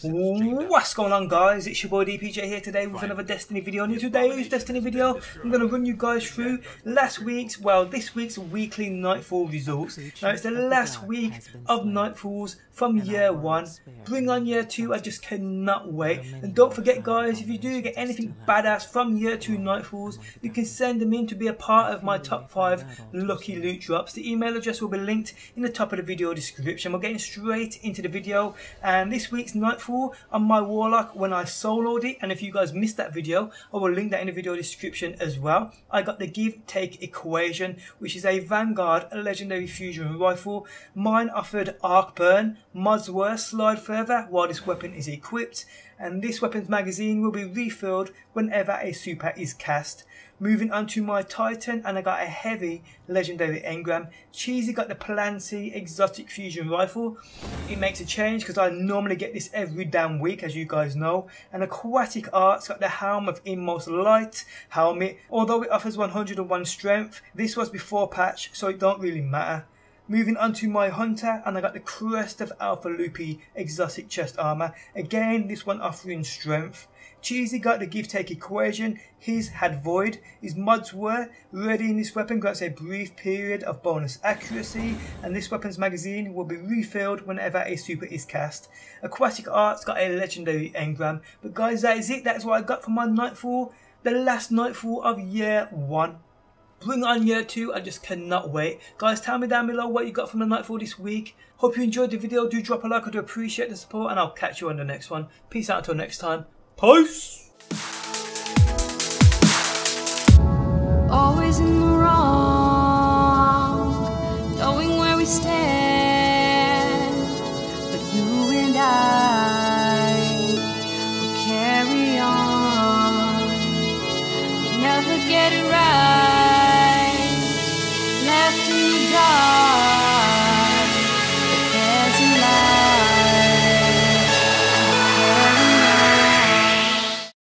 What's going on guys, it's your boy DPJ here today with another Destiny video. And in today's Destiny video I'm going to run you guys through last week's, well this week's weekly Nightfall results. Now it's the last week of Nightfalls from year 1, bring on year 2, I just cannot wait. and don't forget guys if you do get anything badass from year 2 Nightfalls you can send them in to be a part of my top 5 lucky loot drops. The email address will be linked in the top of the video description. We're getting straight into the video. And this week's Nightfall on my Warlock when I soloed it. And if you guys missed that video, I will link that in the video description as well. I got the give-take equation, which is a Vanguard legendary fusion rifle. Mine offered arc burn. Mods slide further while this weapon is equipped. And this weapon's magazine will be refilled whenever a super is cast. Moving on to my Titan, and I got a heavy legendary engram. Cheesy got the Plan C exotic fusion rifle. It makes a change because I normally get this every damn week, as you guys know. And Aquatic Arts got the Helm of Inmost Light helmet. Although it offers 101 strength, this was before patch, so it don't really matter. Moving on to my Hunter, and I got the Crest of Alpha Lupi exotic chest armor. Again, this one offering strength. Cheesy got the give take equation, his had void, his mods were ready in this weapon grants a brief period of bonus accuracy, and this weapon's magazine will be refilled whenever a super is cast. Aquatic Arts got a legendary engram, but guys that is it, that's what I got for my Nightfall, the last Nightfall of year 1. Bring on year 2, I just cannot wait. Guys, tell me down below what you got from the Nightfall this week. Hope you enjoyed the video, do drop a like, I do appreciate the support, and I'll catch you on the next one. Peace out until next time. Peace! Always in the wrong, knowing where we stand. But you and I will carry on. We never get it right.